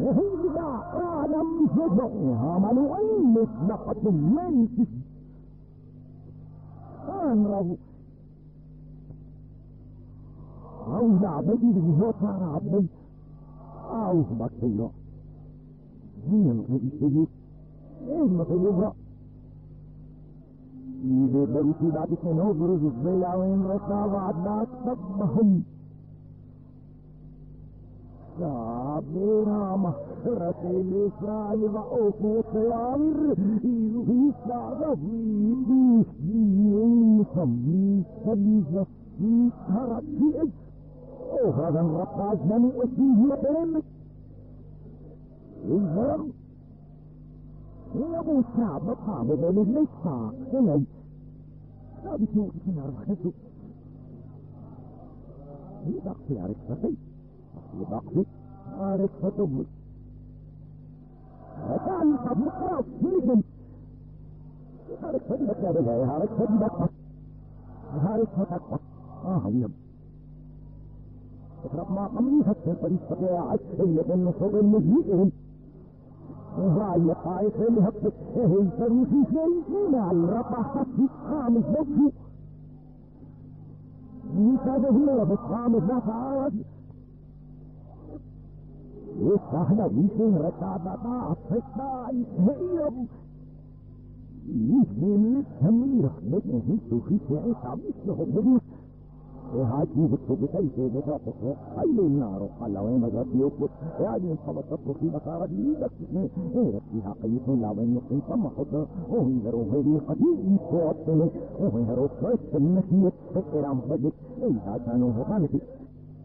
وهي بدا اعلم جزئها ملوئين مطلقة من امره أو لعبتي بجهوت عبدي أو بكيرو هي الغريب إيه ما تجبرا إذا بروتي بعد كنو برز الزيلا وين رسا وعدنا تبهم وأوفو صيامر في صعب في دوسي صلي صلي في هرتي وهذا الرقاز من أسيه يترمك الزرم يا ابو صعب صعب بين ليش صعب هنا هذه شو كنا رخصوا يبقى عارف فتبل تعال طب مقراص ملكن عارف فتبك يا بلاي عارف فتبك عارف فتبك آه يب اقرب ما قمي حتى بتاعك اللي انه صوت المزيد وهاي قايس اللي هبت هي فروسي شيء مع الرقع حتى خامس بوكو هذا هو بطعام النفس يستحنا ويسين ركعة عصفتا يسهيرم يسلم لسه لكن هيتو في سعيد عبيسه بدوس هاجي بالطبقي في بطاقة خيل النار قال وين مجرد يوكس يعني انطبقت في مسارة جديدة إيه فيها قيس لا وين يقين ثم حضر يرو هيدي قديم صوت يرو فرس النسية فكرام بدك إيه كانوا هطانتي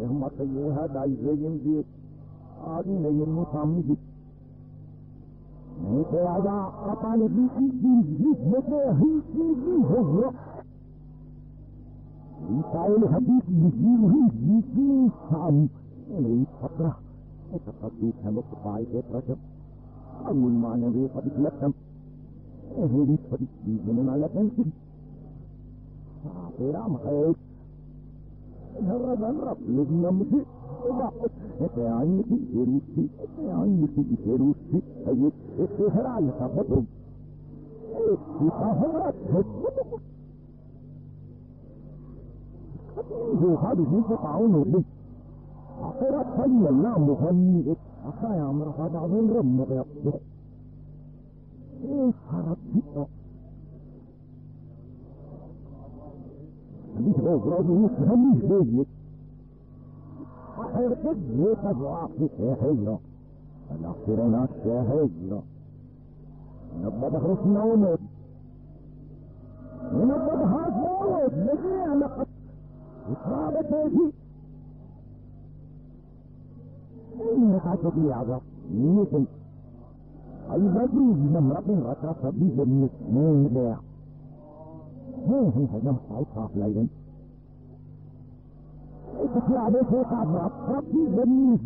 رحمت یہ ہے diye. Adi neyim mutamı diye. Neyse ya da kapalı bir ilgin hizmete hizmini huzur. Padik di mana lakam sih. Pera makay. Haradan rap lugna musi. Ito ay nisi irusi. Ito ay nisi irusi. Ayit ito heral sa bato. Ito haharat. Ito جو هذا جنس تعاونه لي أخيرا تخيل نعم مغني أخا يا عمر هذا عظيم رب يقصد إيه صارت فيه حديث بوز راجل يفهمني ليه أخير تجري تضعفي يا هيرا الأخيرين يا هيرا نبض خرس نومت نبض خرس نومت لجي أنا قد إصابة في إنك عتبي عذاب نيتي أي بدري نمرة ركعة بجنة من بيع هي هي هذا صعب ليلا تطلع فوق عبرة ربي بنيز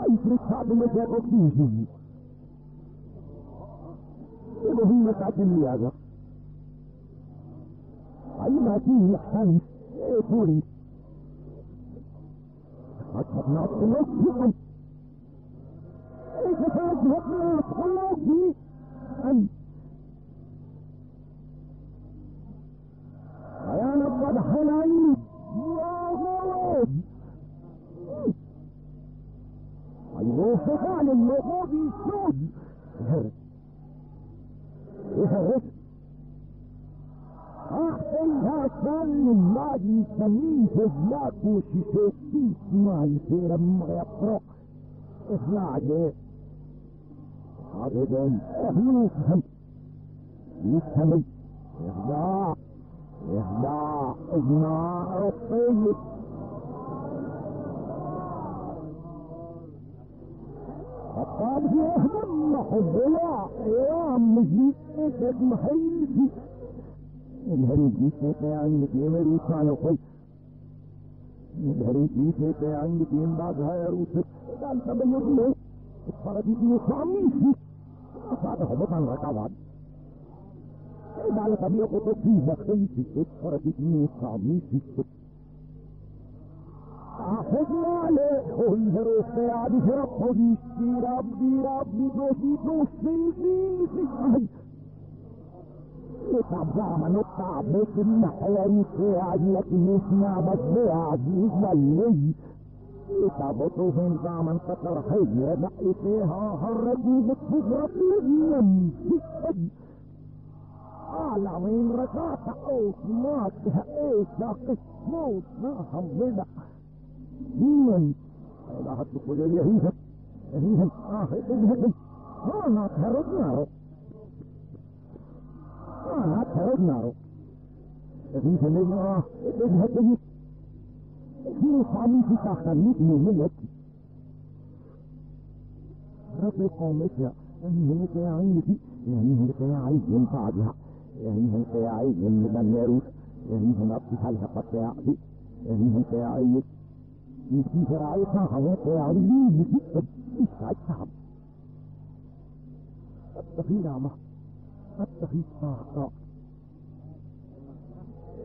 أي فرق صعب اللي جاء أكتوزي يبقى هي مسعد اللي عذاب أي ما فيه إيه بوليس أشهد ناس الناس إيه فساد هكذا كله في أي غلط أيوه فعل اللغو بيسود يهرس أحسنها كان الله يسميه إزلاك وشيشوكيس ما يصير يقرأ إطلع جاء أبدا إحنا يفهم يفهم إخداع आईंदी बीते पे आईंदी स्वामी على طبيعة قطفي بخيتي اتفرجت يصامي فيك حفظنا عليه. والهروف قاعد يشرب خذي. ربي ربي دوشي دوشي في في يتبع من التعبير النحوي في عجلة نسمع بس عزيز واللي يتبطوا في نظام قطر حجر بقي فيها هرقوا بالصغرة لجنم على وين ركعت اوس مات إيش باقي موت ما هم بدا من هذا حد كل يهيهم يهيهم آه يهيهم ما نات هرب نارو ما نات هرب نارو يهيهم آه يهيهم في صامي في تخليك من لك رب اسرع يعني هناك يا عيني يعني هناك يا عين بعدها يا عين من الناروس هنا بحالها قطع هنا تعيش في شرعيتها هو تعيش جدا إسعى الشعب أتخي نعمة أتخي ساقا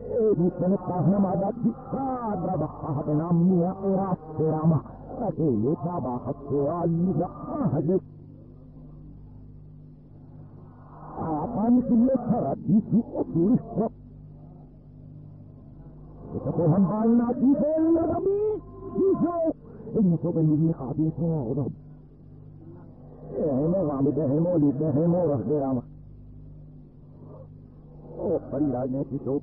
إيه سنتها مع ذات بساد ربحها بنامي أراس سرامة أكيد تابع السؤال لأهدف أعطاني كل أصول الشرط يتقوهم بعينا في فيل ربي شيشو إن صبني قاعدين صغرب هيمو عم دهمو لي دهمو رخدي رامة أو قرير عيني تشوف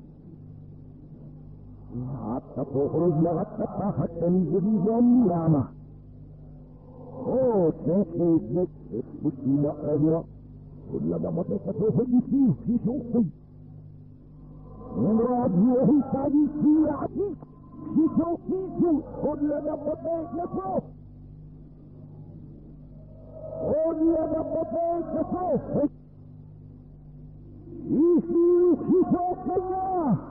تخرج حتى من يوم ياما اوه تنكيس لك بشي لا قادرة كل ما مطلق تخرج فيه في شوقي راد وهي تاني في عتيق في شوقي كل ما مطلق يفوق كل ما مطلق يفوق يسير في شوق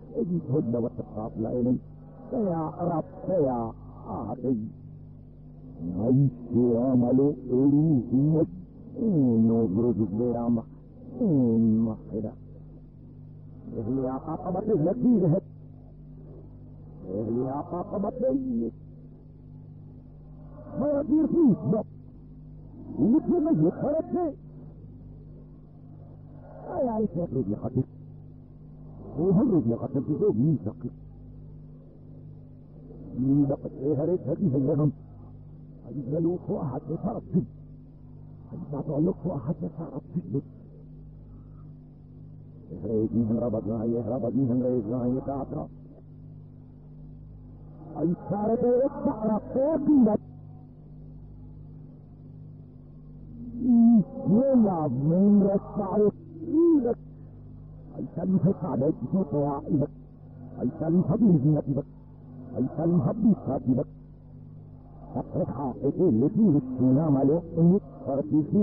تشوف ما دي اللي غضب هاو هاي تشوف ما دي في إيه لا لا بيتني تسجد عروس لا بيروس راح بيتفرح والرب بزبل يا رب يا ايتام رب ابي صبت ما هو محمد نقمتنا يا بيوم دم ام أجي هدى وتقاف لإلي يا رب يا عاقي عيش عملو إليه نظرج برامة محرة أهلي عقاقبت لكيرهت أهلي عقاقبت ليك ما يطير فيك بق مثل ما يتفرد فيك أي عايش يخرج يخطف وهرج لقد تزوج مين شقي هيبعتوا عليك فوق حد يتعرف فيه اهريت مين ربط معي اهربت مين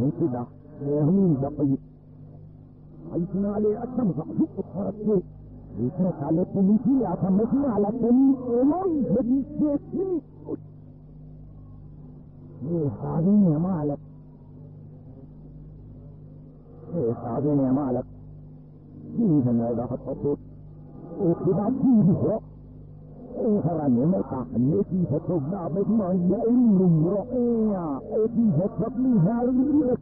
ريز معي تعطى اي صارت يتعرف فوق يلعب من رسعك إيدك عشان عليك صوت عائلك عشان هبي زينتك عشان هبي صاحبك فقط حقيقي اللي فيه قاعدين يا معلك فيه هذا التصوت وكذا فيه إيه هراني ملقى تبنى بما يأمر رأيا إيه فيه تبني هاربيلك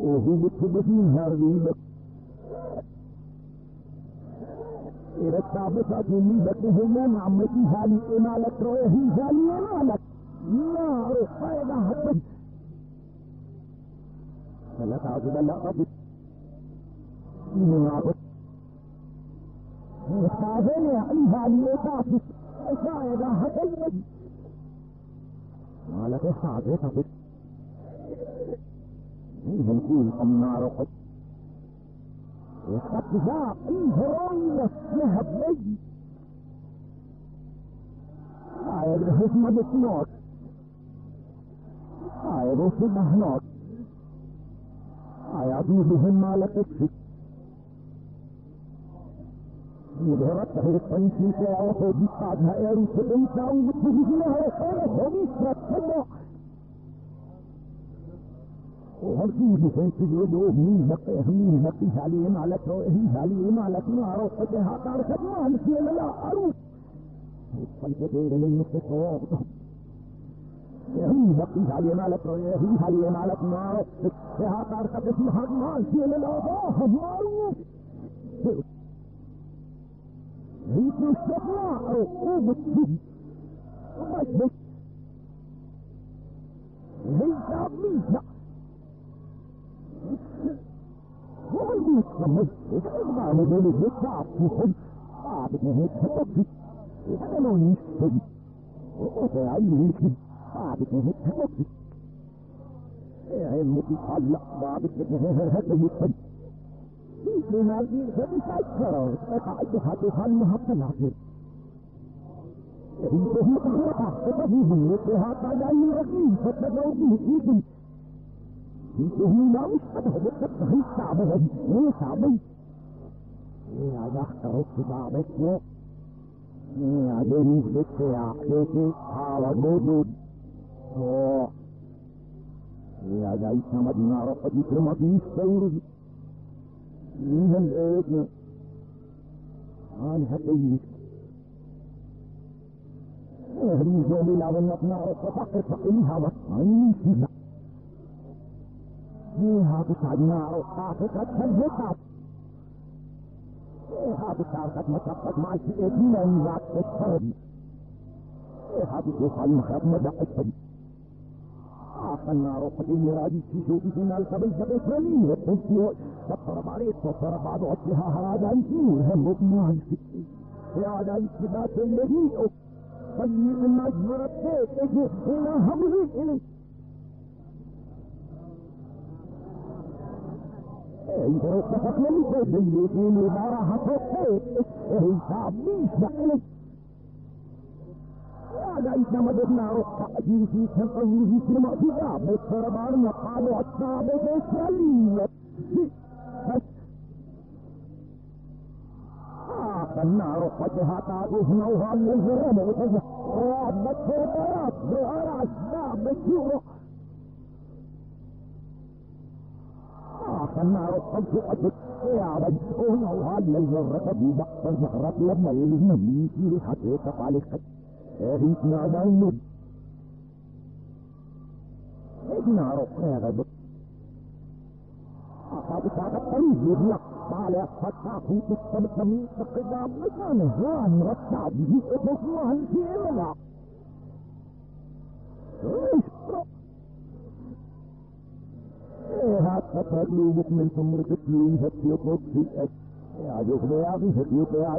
وهو بتبني هاربيلك إذا مني بكه من عمتي هالي إمالك رويه هالي إمالك لا رفايدة حتى فلا تعجب لا قبل نعبد استاذني عليها ليتعطف فايدة حتى ما لك استعطف قبل فيه نقول أم نار قد. يستطفى الهروين يهب لي. هاي الحكمة بتنوت هاي الرسل مهنوت يعطيهم ما لا تكفي مظهرات تحير الطنسي سيعرفوا دي بعدها ايرو سبنسا ومتفجي لها وخيره وميسرة كله وهرسوه فين تجودوا مين بقي مين بقي عليهم على كروهي عليهم على كنار وقدها تعرفت ما نسي لا أروح الصيدين من الصواب. هي بقيها لي مالك هي لي مالك نار فيها طارقة اسمها المال في الأضاء معروف هي تستطلع وبتشد وبس بس هي تعميشة هو المستمر إذا ما مدل الزفاع في خد قاعدة هيك هتبسي إذا لو يشتري وتعيني الكذب بعد ما هتبطي علمك يتعلق بعد كده هذا يتفل لما دي هذه تذكر قاعد حد خلها تنعسر انت هو تحرقها تتفيه لكها تعالي رقيم فتدعو به ايدي انت هو ما مش هتهبط تتخيل صعبة إيه صعبة إيه عجحت رب صعبة إيه عجيني بك يا عقلتي على جدود Oh. Ya da ita madina rafa di firma di sauru. Nihan eetna. Aan haqqi. هذه زوم لا ظنتنا رفض فقيها وصعين فيها فيها تسعدنا رفعتك تشجعت فيها تسعدك مشقت مع الفئتين من ذات الشرب فيها تسعد مخاب مدى النار قديم رادي في شوفنا القبل بإسرائيل والتنسي فضرب عليه وضرب بعض عطلها هذا يسير هم ابنها الفتي هذا الثبات الذي طيب التيك أجي إلى همه الي انت لو اتفقنا لي تزيدين لبراها فوق إيه تعبيش بقلي هذا إنما بدنا رقع جنسي كم أوله في المعجزة بالسربان وقالوا أصحاب إسرائيل النار قدها وهم الهرم وتجه رابط فربارات بغير أسباب بشورة النار قد قد يا وهنا وهل الزرة ببقى الزهرة لما يلزم في حقيقة على قد ريتنا دايما إحنا رقنا غبط أصاب ساعة الطريق فتح في السبت من تقدام مكانه هان رتع به اتصمها في إمنا هات تطلوبك من ثمرة تلويها في طب في الأس يا جهد يا أخي هكيوك يا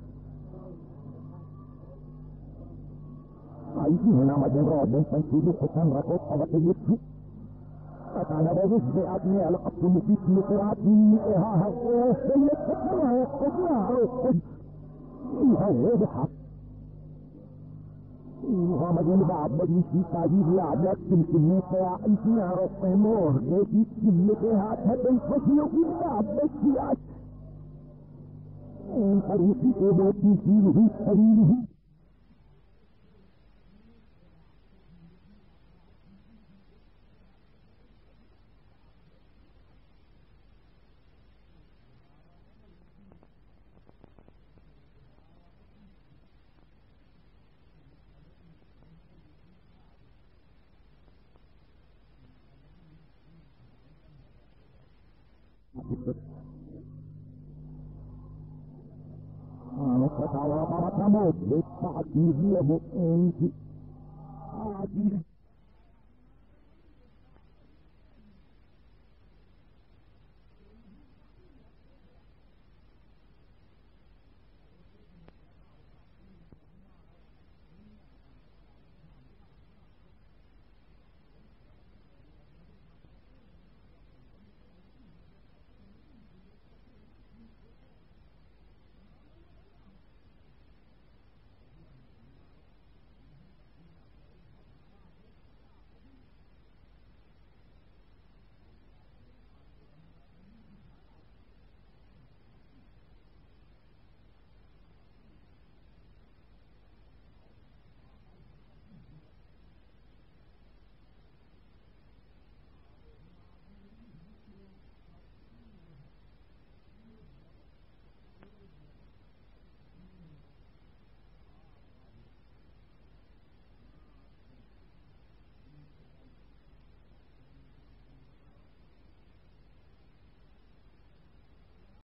عايزين هنا مجرد من تنفيذ حسن ركوب طبق اليسو أتانا بوزش بأبني على قصد مفيد مقرات من إهاها وسيلة تقرها وقفنا وقف إيها وضحة إيها مجل بعض مجلس في تعجيب لعبات تمكني فيعيشنا رفع مور لكي تملكها تهدي فشي وفي بعض بشيات إن طريقي إبوتي فيه في سبيله وتوابرت موت بالتعكيد